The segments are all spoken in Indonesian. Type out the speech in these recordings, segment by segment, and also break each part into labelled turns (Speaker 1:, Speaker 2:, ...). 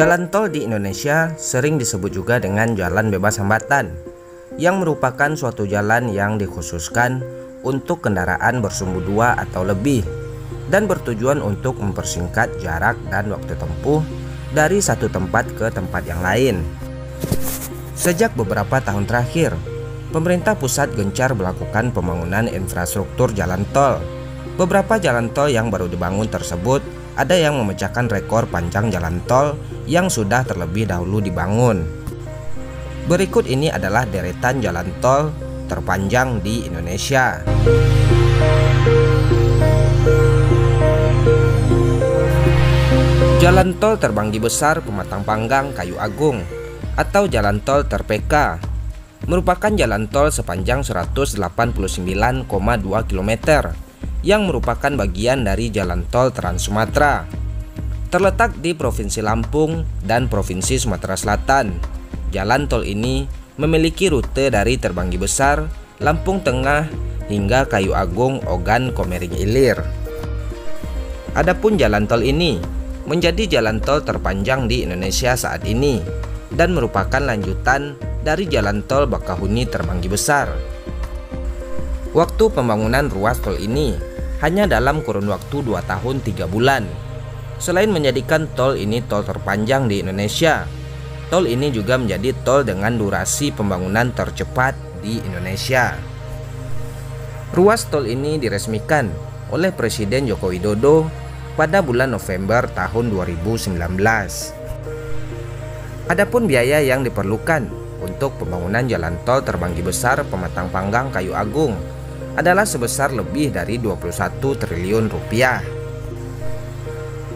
Speaker 1: Jalan tol di Indonesia sering disebut juga dengan jalan bebas hambatan, yang merupakan suatu jalan yang dikhususkan untuk kendaraan bersumbu dua atau lebih dan bertujuan untuk mempersingkat jarak dan waktu tempuh dari satu tempat ke tempat yang lain. Sejak beberapa tahun terakhir, pemerintah pusat gencar melakukan pembangunan infrastruktur jalan tol. Beberapa jalan tol yang baru dibangun tersebut ada yang memecahkan rekor panjang jalan tol yang sudah terlebih dahulu dibangun. Berikut ini adalah deretan jalan tol terpanjang di Indonesia. Jalan tol terbanggi besar Pematang Panggang Kayu Agung atau jalan tol terpeka merupakan jalan tol sepanjang 189,2 km yang merupakan bagian dari jalan tol Trans Sumatera. Terletak di Provinsi Lampung dan Provinsi Sumatera Selatan. Jalan tol ini memiliki rute dari Terbanggi Besar, Lampung Tengah hingga Kayu Agung, Ogan, Komering Ilir. Adapun jalan tol ini menjadi jalan tol terpanjang di Indonesia saat ini dan merupakan lanjutan dari jalan tol Bakahuni Terbanggi Besar. Waktu pembangunan ruas tol ini hanya dalam kurun waktu 2 tahun 3 bulan. Selain menjadikan tol ini tol terpanjang di Indonesia, tol ini juga menjadi tol dengan durasi pembangunan tercepat di Indonesia. Ruas tol ini diresmikan oleh Presiden Joko Widodo pada bulan November tahun 2019. Adapun biaya yang diperlukan untuk pembangunan jalan tol terbanggi besar Pematang Panggang Kayu Agung adalah sebesar lebih dari 21 triliun rupiah.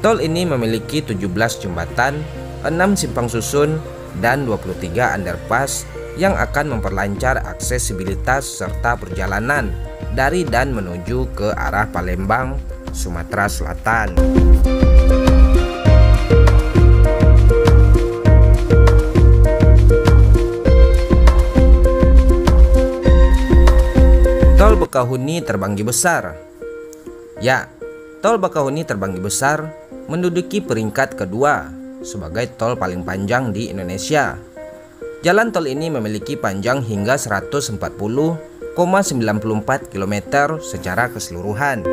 Speaker 1: Tol ini memiliki 17 jembatan, 6 simpang susun, dan 23 underpass yang akan memperlancar aksesibilitas serta perjalanan dari dan menuju ke arah Palembang, Sumatera Selatan. Tol Bekahuni Terbanggi Besar Ya, Tol Bekahuni Terbanggi Besar menduduki peringkat kedua sebagai tol paling panjang di Indonesia. Jalan tol ini memiliki panjang hingga 140,94 km secara keseluruhan.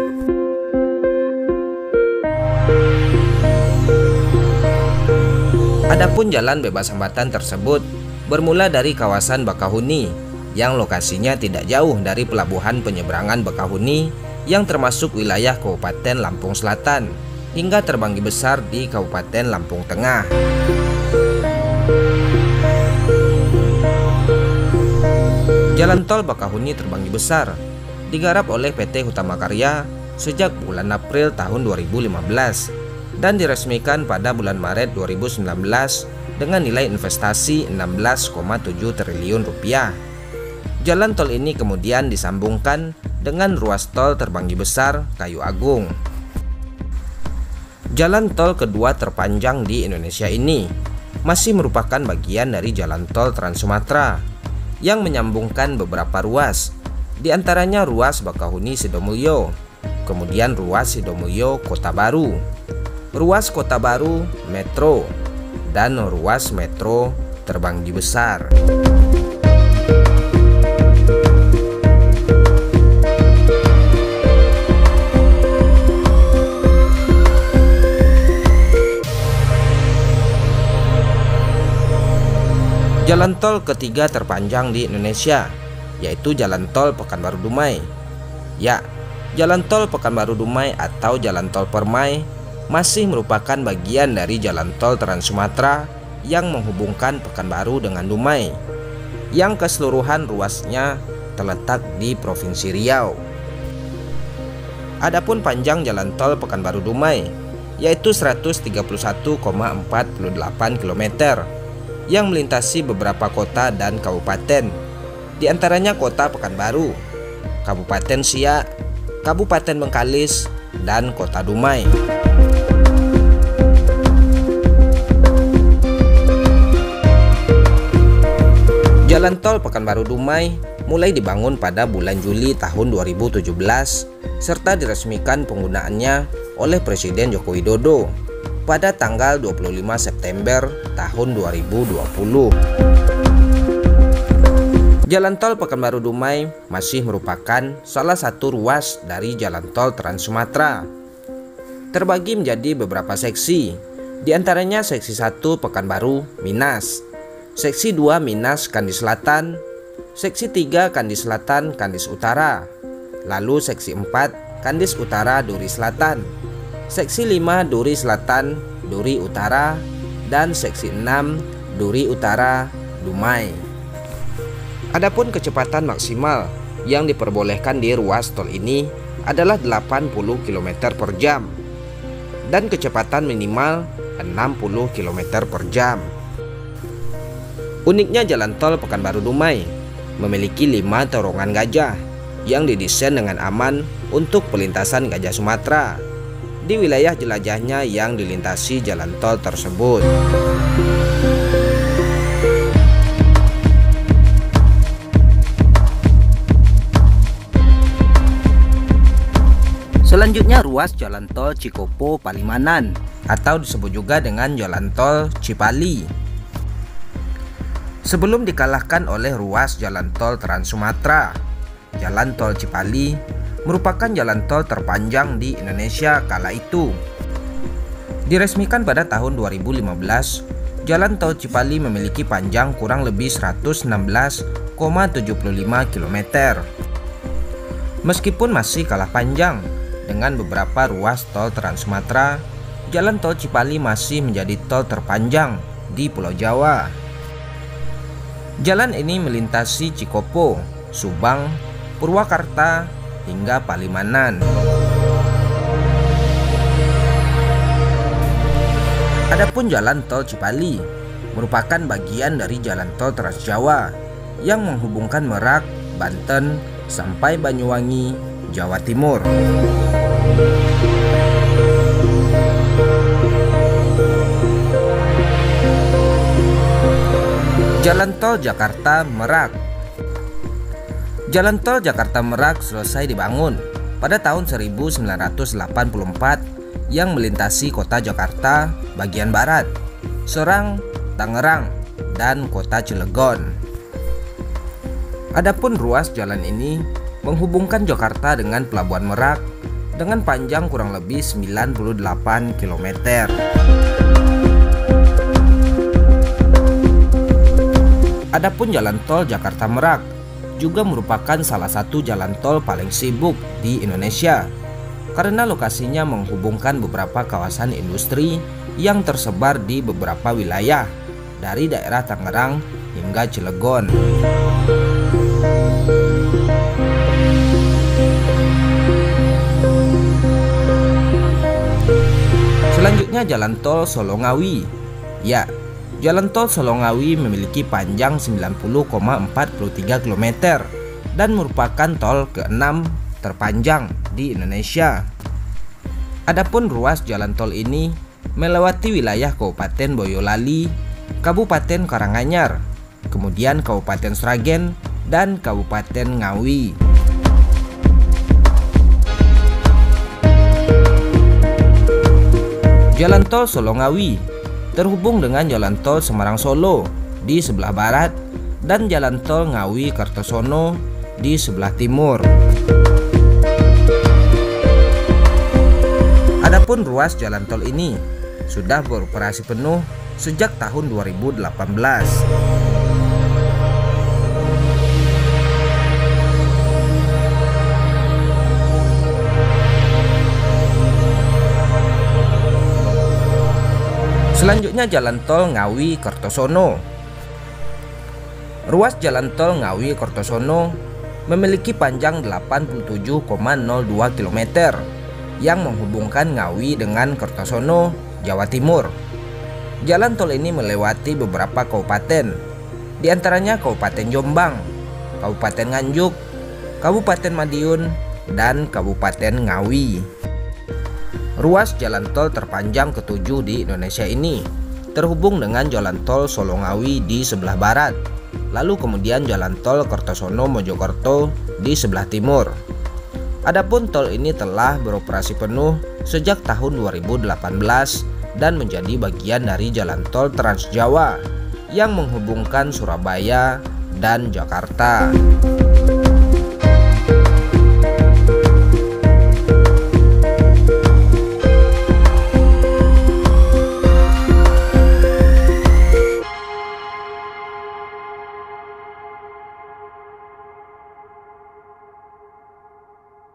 Speaker 1: Adapun jalan bebas hambatan tersebut bermula dari kawasan Bakahuni yang lokasinya tidak jauh dari pelabuhan penyeberangan Bekahuni yang termasuk wilayah Kabupaten Lampung Selatan hingga terbanggi besar di Kabupaten Lampung Tengah. Jalan tol Bakahuni terbanggi besar digarap oleh PT Hutama Karya sejak bulan April tahun 2015 dan diresmikan pada bulan Maret 2019 dengan nilai investasi 16,7 triliun rupiah. Jalan tol ini kemudian disambungkan dengan ruas tol Terbanggi Besar Kayu Agung. Jalan tol kedua terpanjang di Indonesia ini masih merupakan bagian dari jalan tol Trans Sumatera yang menyambungkan beberapa ruas, di antaranya ruas Bakahuni Sidomulyo, kemudian ruas Sidomulyo Kota Baru, ruas Kota Baru Metro, dan ruas Metro Terbanggi Besar. Jalan tol ketiga terpanjang di Indonesia, yaitu Jalan Tol Pekanbaru Dumai. Ya, Jalan Tol Pekanbaru Dumai atau Jalan Tol Permai masih merupakan bagian dari Jalan Tol Trans Sumatera yang menghubungkan Pekanbaru dengan Dumai, yang keseluruhan ruasnya terletak di Provinsi Riau. Adapun panjang Jalan Tol Pekanbaru Dumai yaitu 131,48 km yang melintasi beberapa kota dan kabupaten, di antaranya kota Pekanbaru, Kabupaten Siak, Kabupaten Bengkalis, dan kota Dumai. Jalan tol Pekanbaru Dumai mulai dibangun pada bulan Juli tahun 2017 serta diresmikan penggunaannya oleh Presiden Joko Widodo pada tanggal 25 September tahun 2020. Jalan tol Pekanbaru Dumai masih merupakan salah satu ruas dari jalan tol Trans Sumatera. Terbagi menjadi beberapa seksi, di antaranya seksi 1 Pekanbaru Minas, seksi 2 Minas Kandi Selatan, seksi 3 Kandi Selatan Kandis Utara, lalu seksi 4 Kandis Utara Duri Selatan, seksi 5 Duri Selatan Duri Utara, dan seksi 6 Duri Utara Dumai. Adapun kecepatan maksimal yang diperbolehkan di ruas tol ini adalah 80 km per jam dan kecepatan minimal 60 km per jam. Uniknya jalan tol Pekanbaru Dumai memiliki lima terowongan gajah yang didesain dengan aman untuk pelintasan gajah Sumatera di wilayah jelajahnya yang dilintasi jalan tol tersebut. Selanjutnya ruas jalan tol Cikopo Palimanan atau disebut juga dengan jalan tol Cipali. Sebelum dikalahkan oleh ruas jalan tol Trans Sumatera, jalan tol Cipali merupakan jalan tol terpanjang di Indonesia kala itu. Diresmikan pada tahun 2015, jalan tol Cipali memiliki panjang kurang lebih 116,75 km. Meskipun masih kalah panjang, dengan beberapa ruas tol Trans Sumatera, jalan tol Cipali masih menjadi tol terpanjang di Pulau Jawa. Jalan ini melintasi Cikopo, Subang, Purwakarta, hingga Palimanan. Adapun jalan tol Cipali merupakan bagian dari jalan tol Trans Jawa yang menghubungkan Merak, Banten, sampai Banyuwangi, Jawa Timur. Jalan tol Jakarta Merak Jalan tol Jakarta Merak selesai dibangun pada tahun 1984 yang melintasi kota Jakarta bagian barat, Serang, Tangerang, dan kota Cilegon. Adapun ruas jalan ini menghubungkan Jakarta dengan Pelabuhan Merak dengan panjang kurang lebih 98 km. Adapun jalan tol Jakarta Merak juga merupakan salah satu jalan tol paling sibuk di Indonesia karena lokasinya menghubungkan beberapa kawasan industri yang tersebar di beberapa wilayah dari daerah Tangerang hingga Cilegon. Selanjutnya jalan tol Solongawi. Ya, Jalan tol Solongawi memiliki panjang 90,43 km dan merupakan tol ke-6 terpanjang di Indonesia. Adapun ruas jalan tol ini melewati wilayah Kabupaten Boyolali, Kabupaten Karanganyar, kemudian Kabupaten Sragen, dan Kabupaten Ngawi. Jalan tol Solongawi terhubung dengan jalan tol Semarang Solo di sebelah barat dan jalan tol Ngawi Kartosono di sebelah timur. Adapun ruas jalan tol ini sudah beroperasi penuh sejak tahun 2018. Selanjutnya jalan tol Ngawi Kertosono. Ruas jalan tol Ngawi Kertosono memiliki panjang 87,02 km yang menghubungkan Ngawi dengan Kertosono, Jawa Timur. Jalan tol ini melewati beberapa kabupaten, di antaranya Kabupaten Jombang, Kabupaten Nganjuk, Kabupaten Madiun, dan Kabupaten Ngawi. Ruas jalan tol terpanjang ketujuh di Indonesia ini terhubung dengan jalan tol Solongawi di sebelah barat, lalu kemudian jalan tol Kertosono Mojokerto di sebelah timur. Adapun tol ini telah beroperasi penuh sejak tahun 2018 dan menjadi bagian dari jalan tol Trans Jawa yang menghubungkan Surabaya dan Jakarta.